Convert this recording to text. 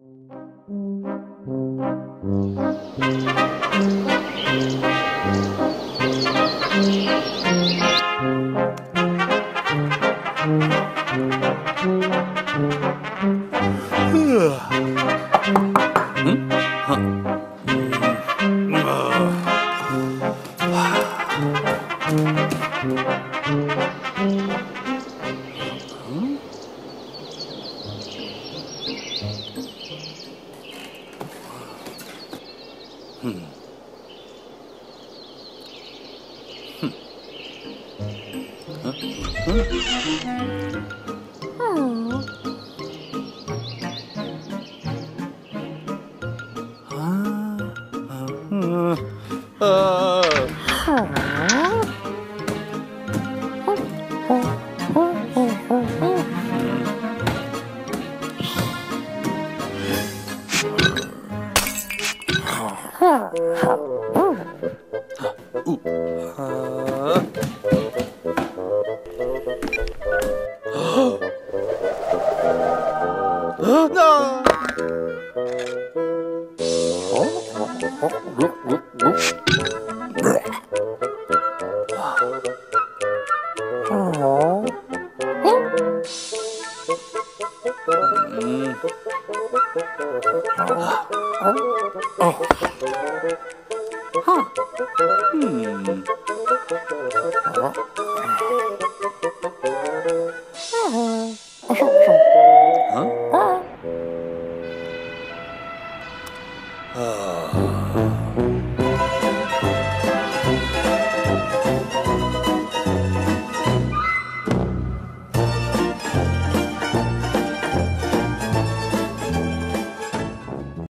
음? 아. 음? 嗯，哼，嗯，嗯，嗯，嗯，啊，啊，嗯，呃。 나. 어? Mm. Oh. Oh. Oh. Huh. Hmm. Oh. Huh? Oh.